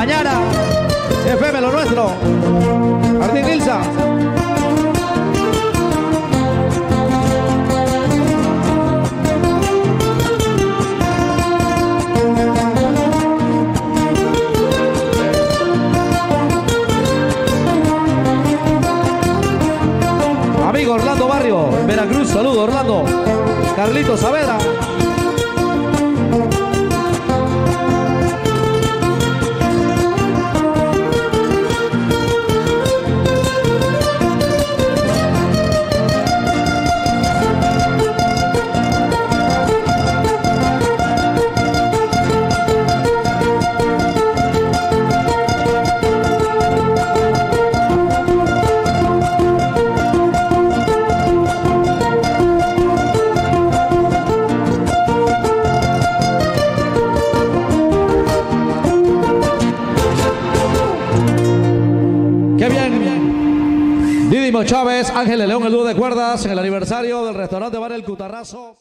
Mañana, FM lo nuestro. Martín Nilsa. Amigo Orlando Barrio, Veracruz, saludos Orlando. Carlito Saavedra. Qué bien. Didimo Chávez, Ángel León, el dúo de cuerdas en el aniversario del restaurante Bar El Cutarrazo.